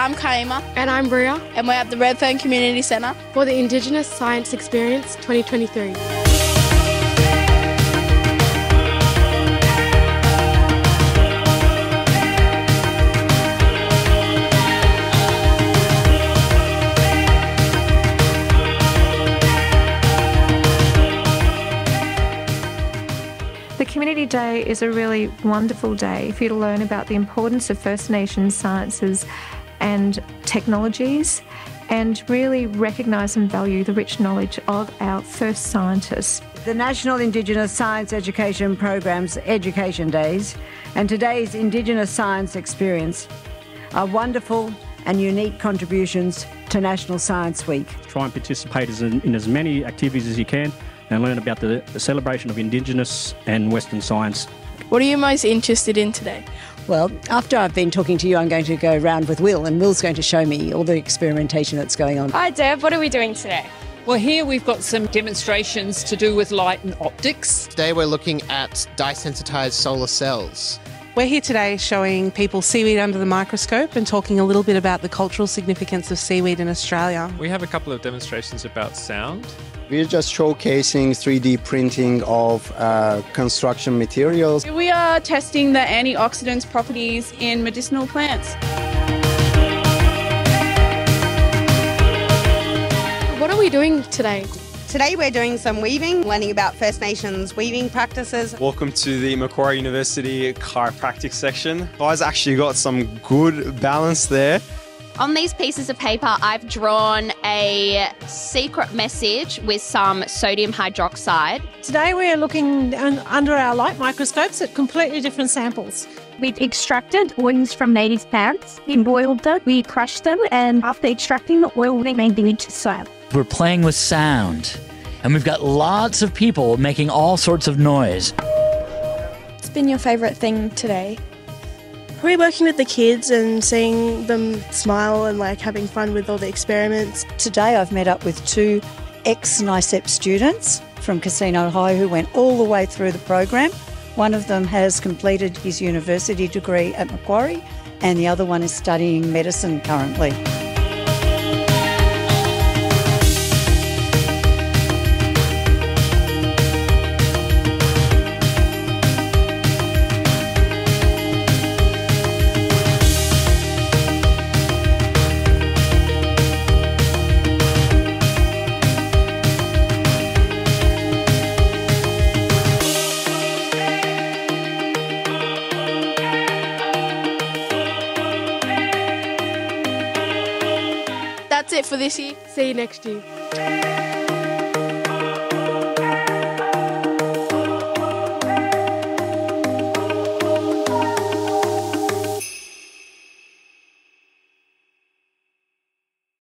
I'm Kaima. And I'm Bria. And we're at the Redfern Community Centre for the Indigenous Science Experience 2023. The Community Day is a really wonderful day for you to learn about the importance of First Nations sciences and technologies and really recognise and value the rich knowledge of our first scientists. The National Indigenous Science Education Program's Education Days and today's Indigenous Science Experience are wonderful and unique contributions to National Science Week. Try and participate in as many activities as you can and learn about the, the celebration of Indigenous and Western science. What are you most interested in today? Well, after I've been talking to you, I'm going to go round with Will, and Will's going to show me all the experimentation that's going on. Hi, Deb. What are we doing today? Well, here we've got some demonstrations to do with light and optics. Today we're looking at dye sensitized solar cells. We're here today showing people seaweed under the microscope and talking a little bit about the cultural significance of seaweed in Australia. We have a couple of demonstrations about sound. We're just showcasing 3D printing of uh, construction materials. We are testing the antioxidants properties in medicinal plants. What are we doing today? Today we're doing some weaving, learning about First Nations weaving practices. Welcome to the Macquarie University chiropractic section. Guys actually got some good balance there. On these pieces of paper, I've drawn a secret message with some sodium hydroxide. Today, we're looking under our light microscopes at completely different samples. We've extracted oils from native plants, we boiled them, we crushed them, and after extracting the oil, we made them into soap. We're playing with sound, and we've got lots of people making all sorts of noise. What's been your favourite thing today? We're working with the kids and seeing them smile and like having fun with all the experiments. Today I've met up with two ex-NISEP students from Casino High who went all the way through the program. One of them has completed his university degree at Macquarie and the other one is studying medicine currently. That's it for this year. See you next year.